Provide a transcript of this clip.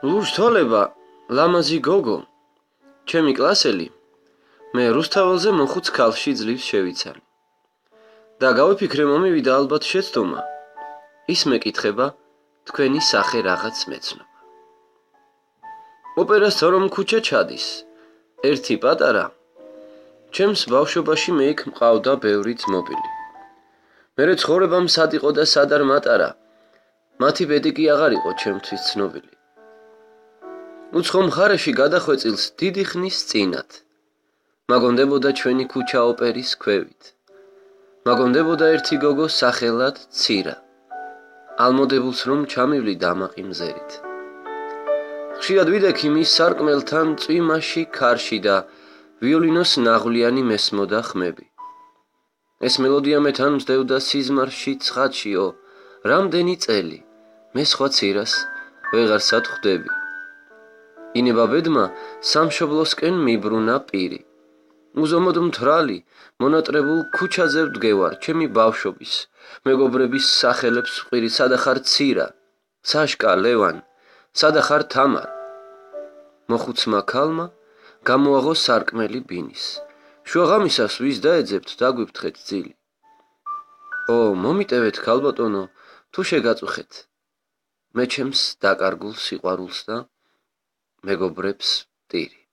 ლურს თოლება ლამაზი გოგო ჩემი კლასელი მე რუსთაველზე მოხუც ქალში ძლივს შევიცალი. და გავიფიქრე მომივიდა ალბათ შეცდომა. ის მეკითხება თქვენი სახე რაღაც მეცნობა. ოპერას თორემ ქუჩა ჩადის. ერთი პატარა. ჩემს ბავშვობაში მე იქ მყავდა ბევრი ძმობილი მე ცხოვრებამ სად იყო და სად არ მატარა. მათი ბედი კი აღარ იყო ჩემთვის ცნობილი უცხო მხარეში გადახვეწილს დიდი ხნის წინათ. მაგონდებოდა ჩვენი ქუჩა ოპერის ქვევით. მაგონდებოდა ერთი გოგო სახელად ცირა. ალმოდებულს რომ ჩამივლი დამაყი მზერით. ხშირად ვიდექი მის სარკმელთან წვიმაში ქარში და ვიოლინოს ნაღვლიანი მესმოდა ხმები. ეს მელოდია მე თან მსდევდა სიზმარში ცხადშიო, რამდენი წელი მე სხვა ცირას ვეღარსად ხვდები. ინება ბედმა სამშობლოსკენ მიბრუნა პირი. უზომოდ მთრალი მონატრებულ ქუჩაზე ვდგევარ, ჩემი ბავშვობის, მეგობრების სახელებს ვყირი, სადახარ ცირა, საშკა, ლევან, სადახარ თამარ. მოხუცმა ქალმა გამოაღო სარკმელი ბინის. შუაღამისას ვის დაეძებთ დაგვიფთხეთ ძილი. ო, მომიტევეთ ქალბატონო, თუ შეგაწუხეთ. მე ჩემს დაკარგულ სიყვარულს და με κομπρέψ τύρι.